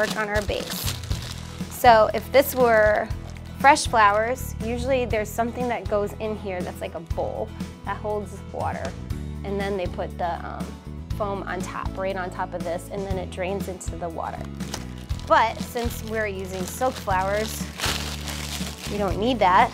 work on our base. So if this were fresh flowers, usually there's something that goes in here that's like a bowl that holds water. And then they put the um, foam on top, right on top of this, and then it drains into the water. But since we're using silk flowers, we don't need that.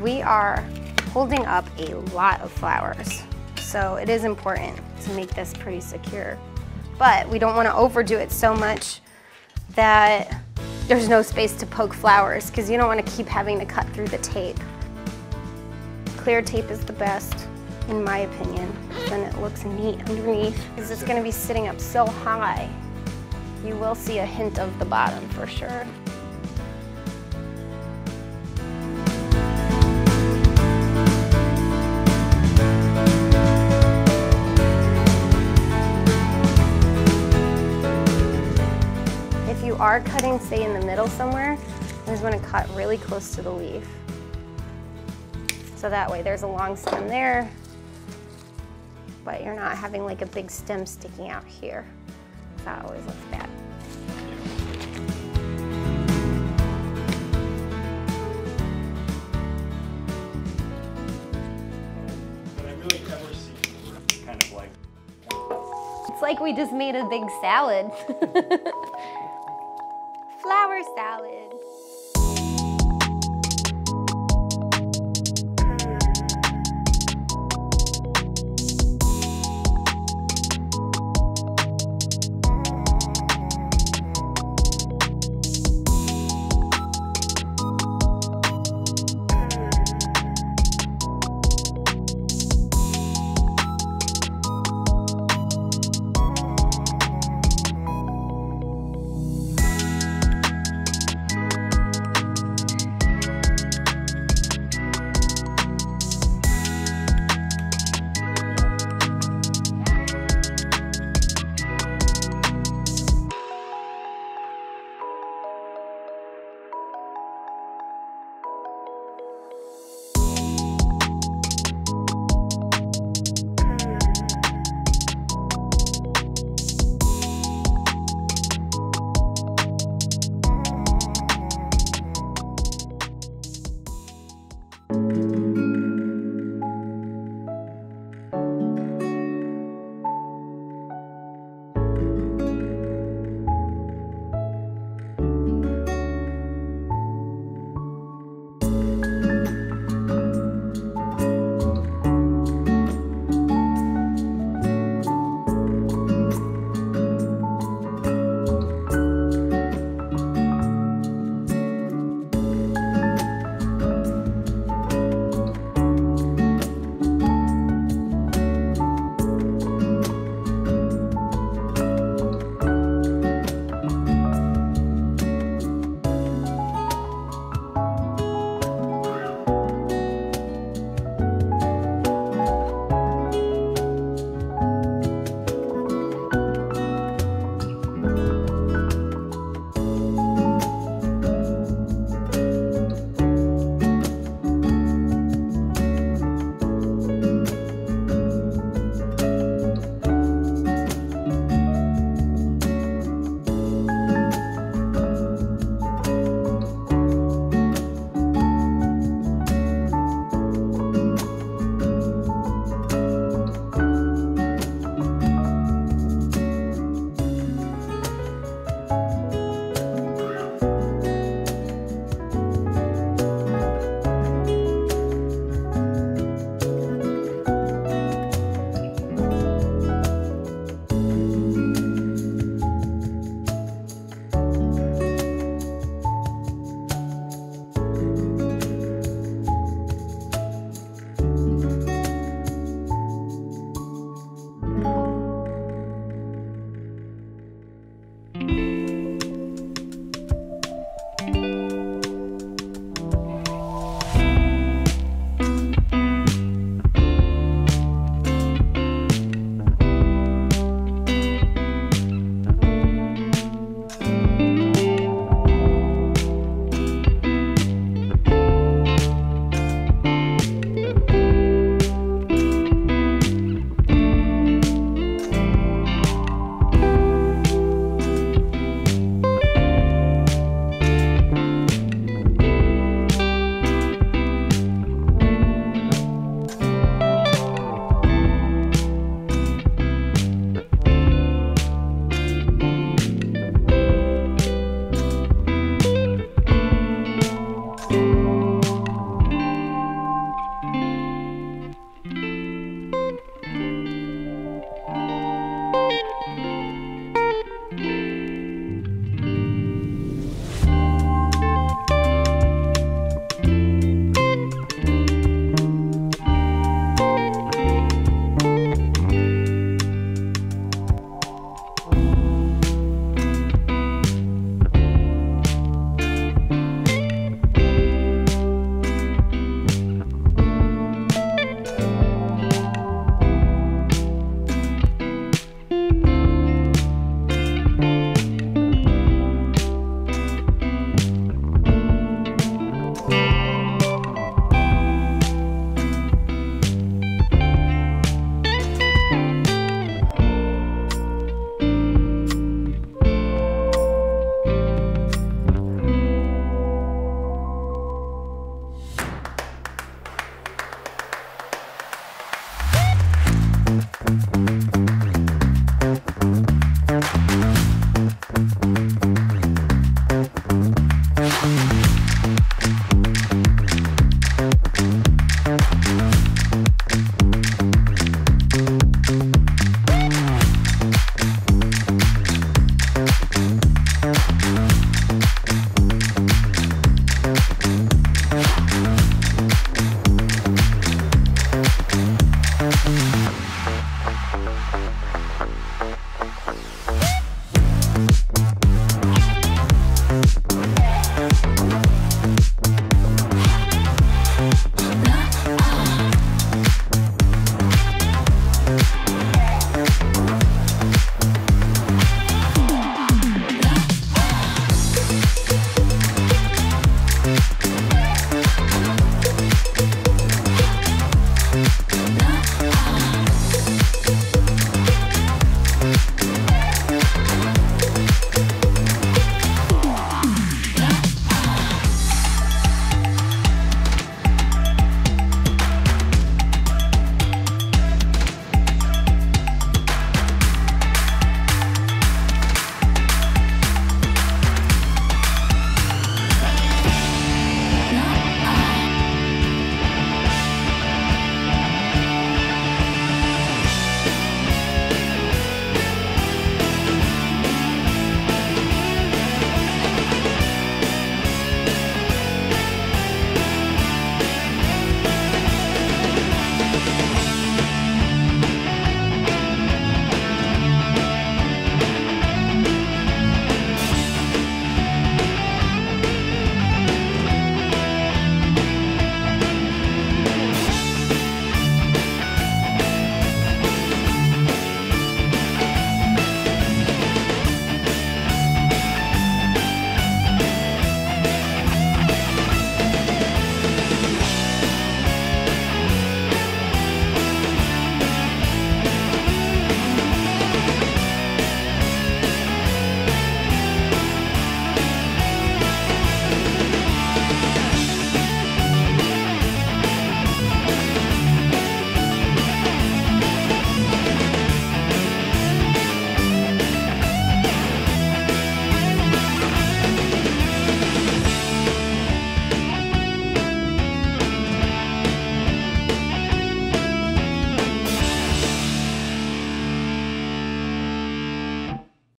We are holding up a lot of flowers, so it is important to make this pretty secure. But we don't want to overdo it so much that there's no space to poke flowers because you don't want to keep having to cut through the tape. Clear tape is the best, in my opinion. Then it looks neat underneath because it's going to be sitting up so high. You will see a hint of the bottom for sure. Are cutting, say in the middle somewhere, you just want to cut really close to the leaf. So that way there's a long stem there, but you're not having like a big stem sticking out here. That always looks bad. But I really never see kind of like It's like we just made a big salad. Salad.